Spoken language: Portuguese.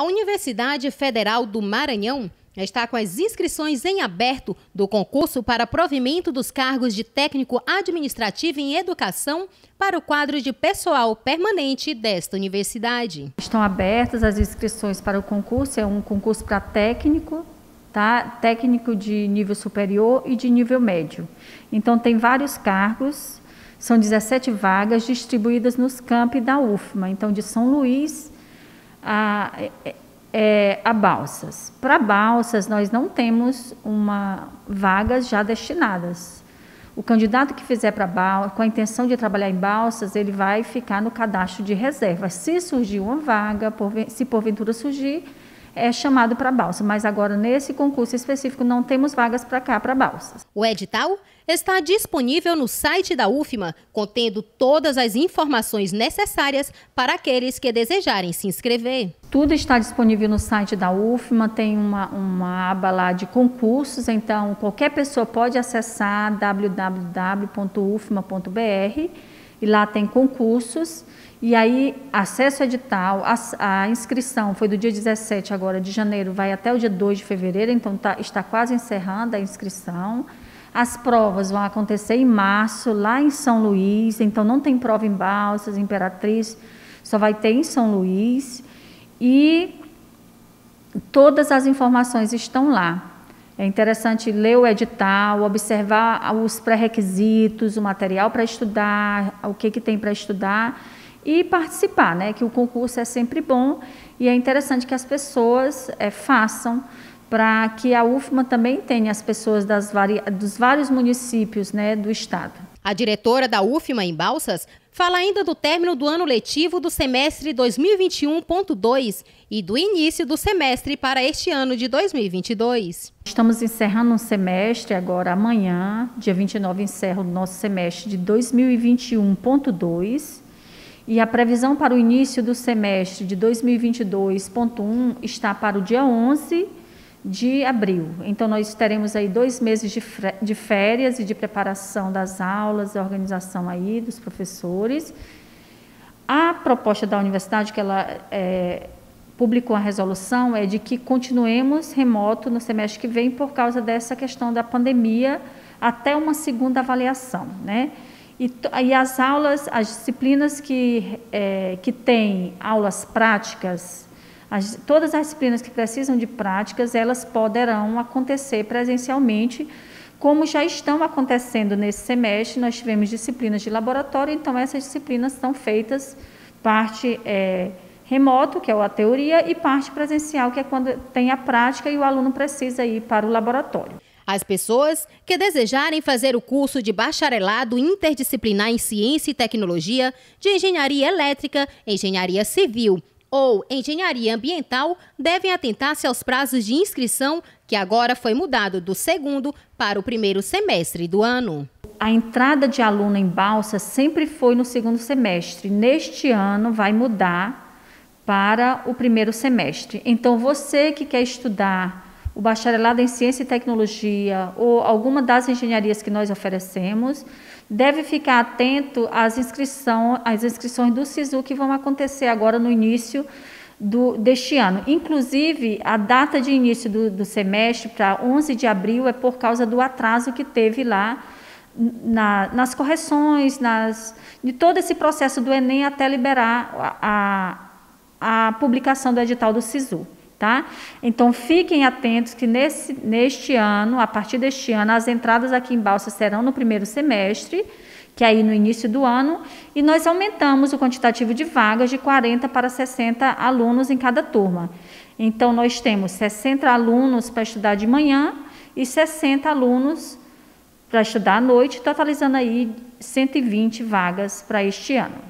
A Universidade Federal do Maranhão está com as inscrições em aberto do concurso para provimento dos cargos de técnico administrativo em educação para o quadro de pessoal permanente desta universidade. Estão abertas as inscrições para o concurso, é um concurso para técnico, tá? Técnico de nível superior e de nível médio. Então tem vários cargos, são 17 vagas distribuídas nos campi da UFMA, então de São Luís a é, a balsas. Para balsas, nós não temos uma vagas já destinadas. O candidato que fizer para balsas, com a intenção de trabalhar em balsas, ele vai ficar no cadastro de reserva. Se surgir uma vaga, se porventura surgir, é chamado para balsa. Mas agora, nesse concurso específico, não temos vagas para cá, para balsas. O edital está disponível no site da UFMA, contendo todas as informações necessárias para aqueles que desejarem se inscrever. Tudo está disponível no site da UFMA, tem uma, uma aba lá de concursos, então qualquer pessoa pode acessar www.ufma.br e lá tem concursos. E aí, acesso edital, a, a, inscrição foi do dia 17 agora de janeiro, vai até o dia 2 de fevereiro, então tá, está quase encerrando a inscrição. As provas vão acontecer em março, lá em São Luís, então não tem prova em Balsas, Imperatriz, só vai ter em São Luís. E todas as informações estão lá. É interessante ler o edital, observar os pré-requisitos, o material para estudar, o que, que tem para estudar e participar, né? Que o concurso é sempre bom e é interessante que as pessoas é, façam para que a UFMA também tenha as pessoas das vari... dos vários municípios né, do estado. A diretora da UFMA em Balsas fala ainda do término do ano letivo do semestre 2021.2 e do início do semestre para este ano de 2022. Estamos encerrando um semestre agora amanhã, dia 29 encerra o nosso semestre de 2021.2 e a previsão para o início do semestre de 2022.1 está para o dia 11 de abril. Então, nós teremos aí dois meses de, férias e de preparação das aulas, a organização aí dos professores. A proposta da universidade, que ela é, publicou a resolução, é de que continuemos remoto no semestre que vem por causa dessa questão da pandemia até uma segunda avaliação, né? E, e as aulas, as disciplinas que, é, que têm aulas práticas, as, todas as disciplinas que precisam de práticas, elas poderão acontecer presencialmente, como já estão acontecendo nesse semestre. Nós tivemos disciplinas de laboratório, então essas disciplinas são feitas parte é, remoto, que é a teoria, e parte presencial, que é quando tem a prática e o aluno precisa ir para o laboratório. As pessoas que desejarem fazer o curso de bacharelado interdisciplinar em ciência e tecnologia, de engenharia elétrica, engenharia civil ou engenharia ambiental devem atentar-se aos prazos de inscrição, que agora foi mudado do segundo para o primeiro semestre do ano. A entrada de aluno em Balsa sempre foi no segundo semestre. Neste ano vai mudar para o primeiro semestre. Então, você que quer estudar o bacharelado em ciência e tecnologia ou alguma das engenharias que nós oferecemos, deve ficar atento às, inscrição, às inscrições do SISU que vão acontecer agora no início do, deste ano. Inclusive, a data de início do, do semestre, para 11 de abril, é por causa do atraso que teve lá na, nas correções, nas, de todo esse processo do Enem até liberar a, a, a publicação do edital do SISU. Tá? Então fiquem atentos que nesse, neste ano, a partir deste ano, as entradas aqui em Balsa serão no primeiro semestre, que é aí no início do ano, e nós aumentamos o quantitativo de vagas de 40 para 60 alunos em cada turma. Então nós temos 60 alunos para estudar de manhã e 60 alunos para estudar à noite, totalizando aí 120 vagas para este ano.